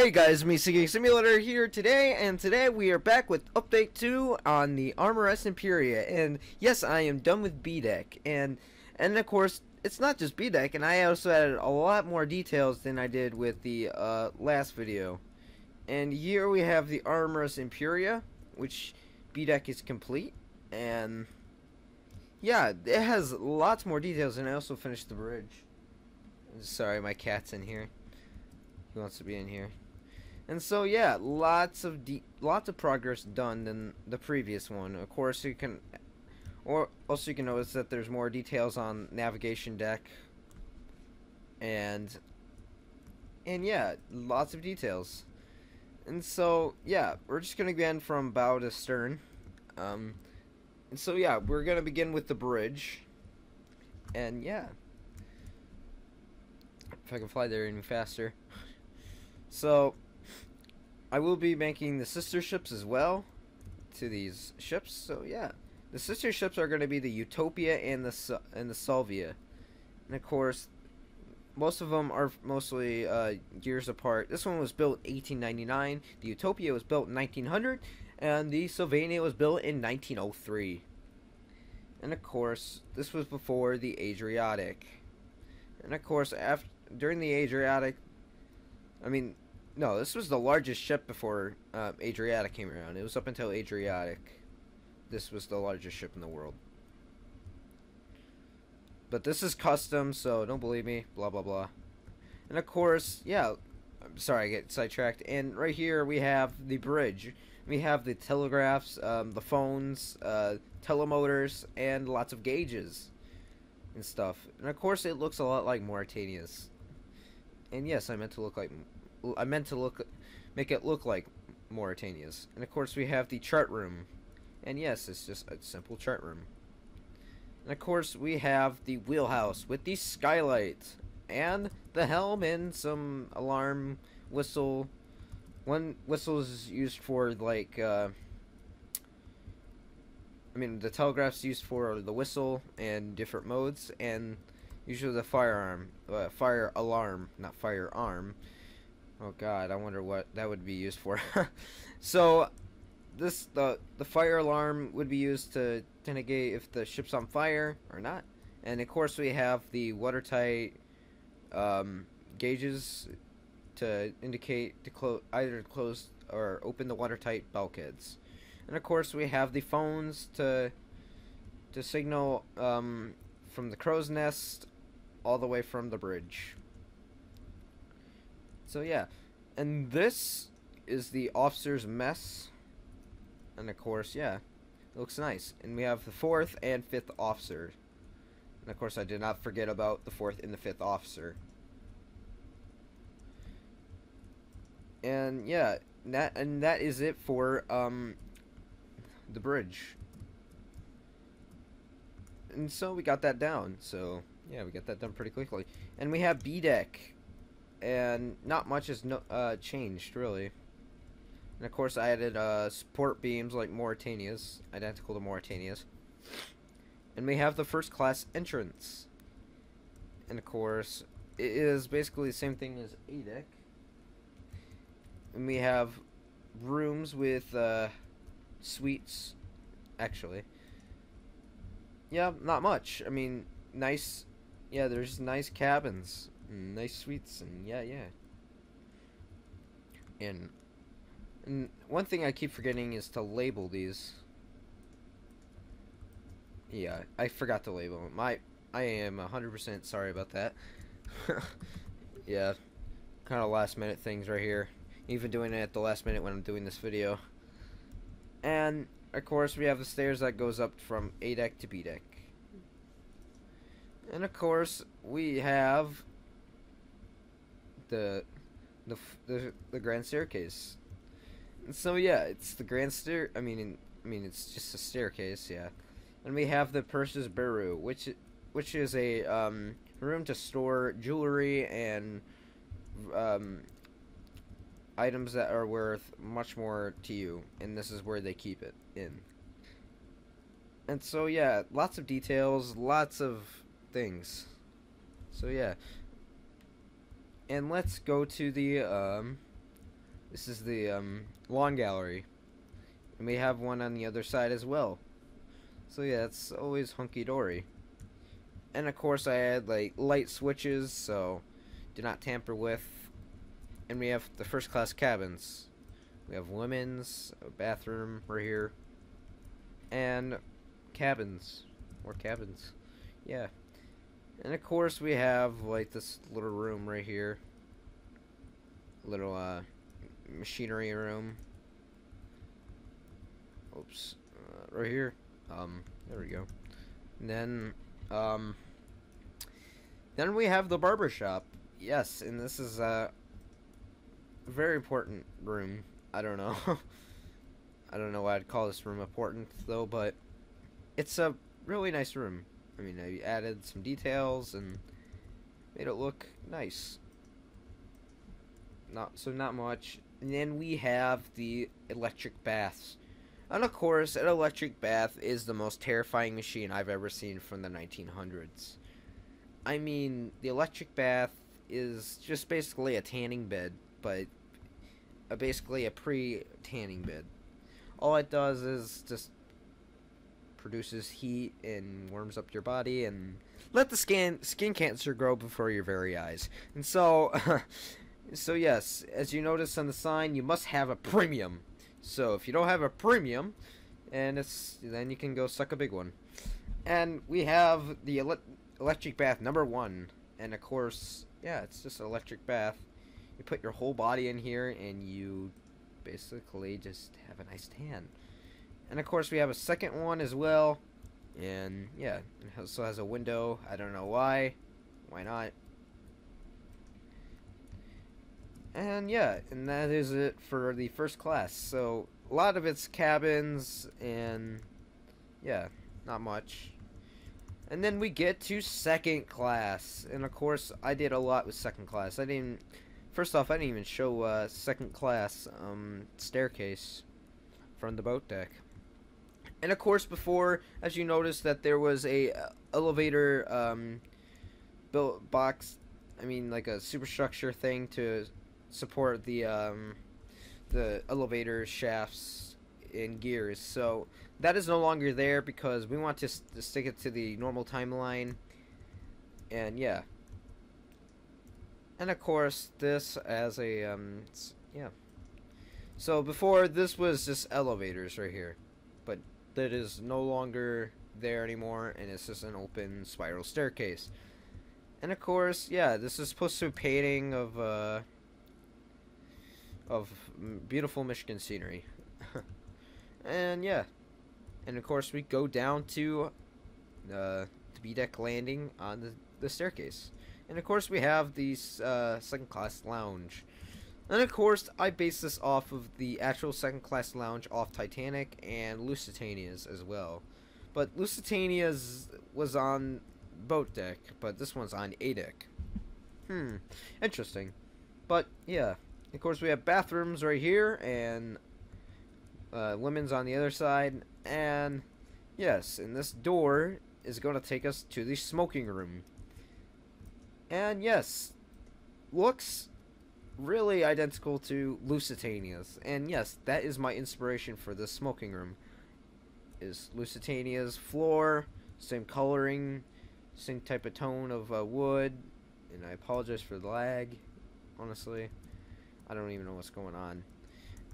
Hey guys, me Sinking Simulator here today, and today we are back with update 2 on the RMS Imperia, and yes, I am done with B-Deck, and, and of course, it's not just B-Deck, and I also added a lot more details than I did with the uh, last video. And here we have the RMS Imperia, which B-Deck is complete, and yeah, it has lots more details, and I also finished the bridge. Sorry, my cat's in here. He wants to be in here. And so yeah, lots of lots of progress done than the previous one. Of course, you can, or also you can notice that there's more details on navigation deck. And and yeah, lots of details. And so yeah, we're just gonna begin from bow to stern. Um, and so yeah, we're gonna begin with the bridge. And yeah, if I can fly there any faster. So, I will be making the sister ships as well to these ships. So yeah, the sister ships are going to be the Utopia and the and the Sylvania, and of course, most of them are mostly uh, years apart. This one was built 1899. The Utopia was built 1900, and the Sylvania was built in 1903. And of course, this was before the Adriatic. And of course, after during the Adriatic, I mean, no, this was the largest ship before uh, Adriatic came around. It was up until Adriatic. This was the largest ship in the world. But this is custom, so don't believe me, blah, blah, blah. And of course, yeah, I'm sorry I get sidetracked. And right here we have the bridge. We have the telegraphs, um, the phones, uh, telemotors, and lots of gauges and stuff. And of course it looks a lot like Mauretania's. And yes, I meant to look like I meant to look make it look like Mauretania's. And of course we have the chart room. And yes, it's just a simple chart room. And of course we have the wheelhouse with the skylight and the helm and some alarm whistle. One whistle is used for like uh, I mean the telegraph's used for the whistle and different modes and usually the firearm uh, fire alarm not firearm Oh god, I wonder what that would be used for. so this the the fire alarm would be used to, to negate if the ship's on fire or not. And of course we have the watertight um, gauges to indicate to close either close or open the watertight bulkheads. And of course we have the phones to to signal um, from the crow's nest all the way from the bridge. So yeah, and this is the officer's mess. And of course, yeah, it looks nice. And we have the fourth and fifth officer. And of course, I did not forget about the fourth and the fifth officer. And yeah, that and that is it for um the bridge. And so we got that down. So yeah, we got that done pretty quickly. And we have B deck and not much has no, uh, changed really. And of course, I added uh, support beams like Mauretania's, identical to Mauretania's. And we have the first class entrance. And of course, it is basically the same thing as A deck. And we have rooms with uh, suites, actually. Yeah, not much. I mean, nice. Yeah, there's nice cabins Mm, nice suites and yeah yeah. And and one thing I keep forgetting is to label these. Yeah I forgot to label them my I am 100% sorry about that. Yeah kind of last minute things right here. Even doing it at the last minute when I'm doing this video. And of course we have the stairs that goes up from A deck to B deck. And of course we have the the the, the grand staircase. And so yeah, it's the grand stair. I mean, I mean it's just a staircase, yeah. And we have the purser's bureau, which which is a um, room to store jewelry and um, items that are worth much more to you, and this is where they keep it in. And so yeah, lots of details, lots of things. So yeah, and let's go to the um, This is the um, lawn gallery. And we have one on the other side as well. So yeah, it's always hunky-dory. And of course I had like light switches, so do not tamper with. And we have the first class cabins. We have women's, bathroom right here. And cabins. More cabins. Yeah. And of course we have like this little room right here. Little uh machinery room. Oops. Uh, right here. Um there we go. And then um then we have the barber shop. Yes, and this is a very important room. I don't know. I don't know why I'd call this room important though, but it's a really nice room. I mean, I added some details and made it look nice. Not so not much. And then we have the electric baths. And of course, an electric bath is the most terrifying machine I've ever seen from the 1900s. I mean, the electric bath is just basically a tanning bed, but a, basically a pre-tanning bed. All it does is just produces heat and warms up your body and let the skin skin cancer grow before your very eyes. And so so yes, as you notice on the sign, you must have a premium. So if you don't have a premium, and it's then you can go suck a big one. And we have the ele electric bath number 1. And of course, yeah, it's just an electric bath. You put your whole body in here and you basically just have a nice tan. And of course we have a second one as well. And yeah, it also has a window. I don't know why. Why not? And yeah, and that is it for the first class. So a lot of it's cabins and yeah, not much. And then we get to second class. And of course, I did a lot with second class. I didn't First off, I didn't even show uh, second class um, staircase from the boat deck. And of course, before, as you noticed, that there was a uh, elevator um, built box. I mean, like a superstructure thing to support the um, the elevator shafts and gears. So that is no longer there because we want to, to stick it to the normal timeline. And yeah. And of course, this as a um, yeah. So before this was just elevators right here, that is no longer there anymore, and it's just an open spiral staircase. And of course, yeah, this is supposed to be a painting of uh, of beautiful Michigan scenery. and yeah, and of course we go down to uh, the B deck landing on the, the staircase. And of course we have the uh, second class lounge. And of course, I base this off of the actual second class lounge off Titanic and Lusitania's as well. But Lusitania's was on boat deck, but this one's on A deck. Hmm, interesting. But yeah, of course we have bathrooms right here and uh, women's on the other side. And yes, and this door is going to take us to the smoking room. And yes, looks really identical to Lusitania's. And yes, that is my inspiration for this smoking room. Is Lusitania's floor, same coloring, same type of tone of uh, wood. And I apologize for the lag, honestly. I don't even know what's going on.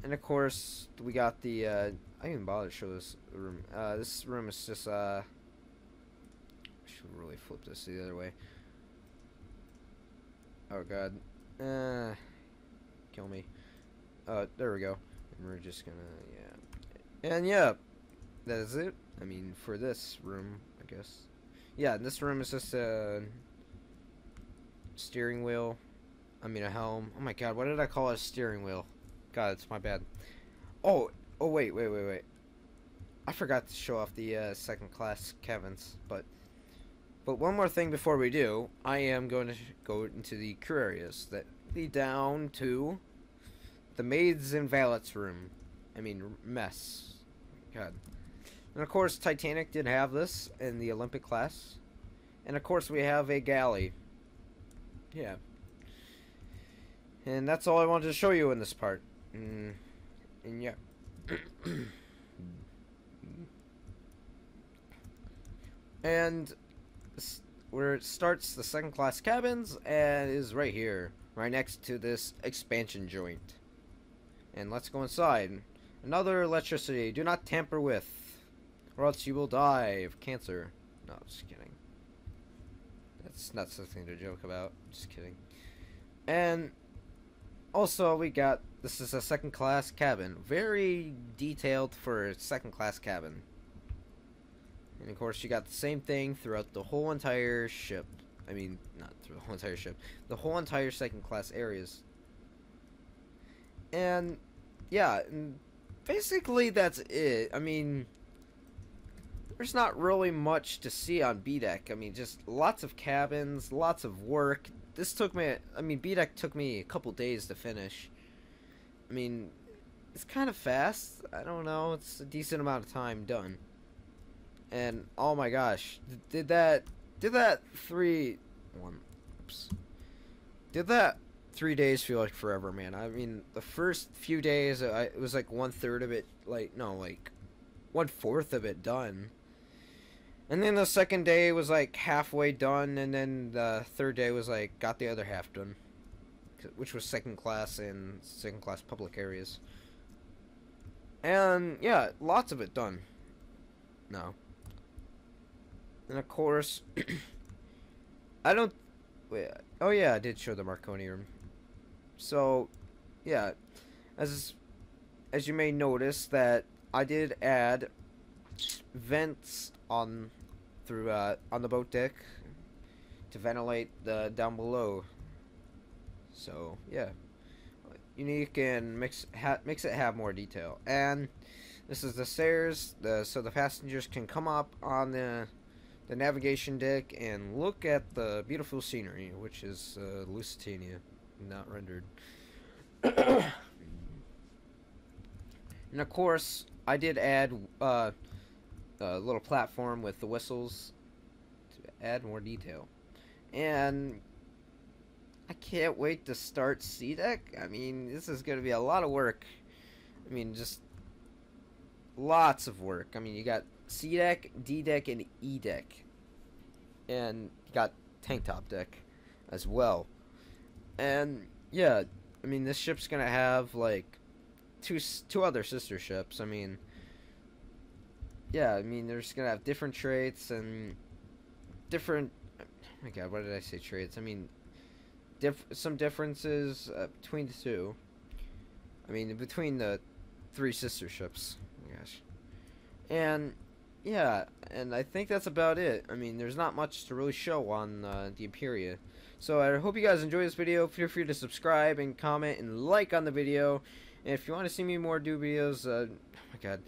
And of course, we got the, uh, I didn't even bother to show this room. Uh, this room is just, uh, I should really flip this the other way. Oh god. Uh, kill me. Uh, there we go. And we're just gonna, yeah. And yeah, that is it. I mean, for this room, I guess. Yeah, this room is just a steering wheel. I mean, a helm. Oh my god, what did I call a steering wheel? God, it's my bad. Oh, oh wait, wait, wait, wait. I forgot to show off the uh, second class cabins, but but one more thing before we do, I am going to go into the crew areas that down to the maids and valets room. I mean, mess. God. And of course, Titanic did have this in the Olympic class. And of course, we have a galley. Yeah. And that's all I wanted to show you in this part. Mm, and yeah. and where it starts the second class cabins and is right here, right next to this expansion joint. And let's go inside. Another electricity. Do not tamper with, or else you will die of cancer. No, just kidding. That's not something to joke about. Just kidding. And also, we got this is a second class cabin. Very detailed for a second class cabin. And of course, you got the same thing throughout the whole entire ship. I mean, not through the whole entire ship. The whole entire second class areas. And, yeah, basically that's it. I mean, there's not really much to see on B-Deck. I mean, just lots of cabins, lots of work. This took me, I mean, B-Deck took me a couple days to finish. I mean, it's kind of fast. I don't know. It's a decent amount of time done. And, oh my gosh. Did that, did that three, one, oops. Did that three days feel like forever, man? I mean, the first few days, I, it was like one third of it, like, no, like, one fourth of it done and then the second day was like halfway done, and then the third day was like got the other half done, which was second class and second class public areas. And yeah, lots of it done. No. And of course, I don't. Wait, oh yeah, I did show the Marconi room. So, yeah, as as you may notice that I did add vents on through uh, on the boat deck to ventilate the down below. So yeah, unique and makes makes it have more detail. And this is the stairs, the so the passengers can come up on the the navigation deck and look at the beautiful scenery, which is uh, Lusitania, not rendered. and of course, I did add uh, a little platform with the whistles to add more detail. And I can't wait to start C-Deck. I mean, this is going to be a lot of work. I mean, just lots of work. I mean, you got C-Deck, D-Deck, and E-Deck. And you got Tank Top Deck as well. And, yeah, I mean, this ship's to have, like, two, two other sister ships. I mean, yeah, I mean, they're just gonna have different traits and different. Oh my God, what did I say? Traits. I mean, diff some differences uh, between the two. I mean, between the three sister ships. Oh gosh, and yeah, and I think that's about it. I mean, there's not much to really show on uh, the Imperia. So I hope you guys enjoy this video. Feel free to subscribe and comment and like on the video. And if you want to see me more do videos, uh, oh my god,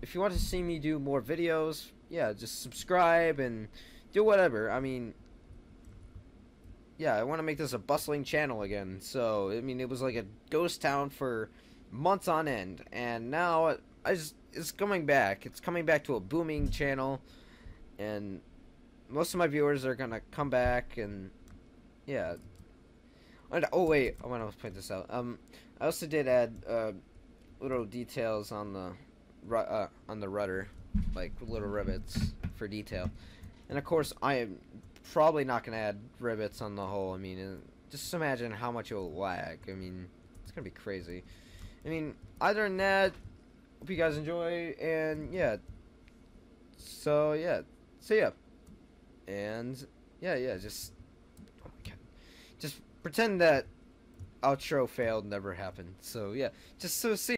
if you want to see me do more videos, yeah, just subscribe and do whatever. I mean, yeah, I want to make this a bustling channel again. So, I mean, it was like a ghost town for months on end, and now I just it's coming back. It's coming back to a booming channel, and most of my viewers are gonna come back, and yeah. And, oh wait, I want to point this out. Um, I also did add uh, little details on the uh, on the rudder, like little rivets for detail. And of course, I am probably not to add rivets on the hull. I mean, uh, just imagine how much it will lag. I mean, it's to be crazy. I mean, other than that, hope you guys enjoy, and yeah. So, yeah, see ya. And, yeah, yeah, just, oh my god. Just pretend that outro failed never happened. So, yeah, just so see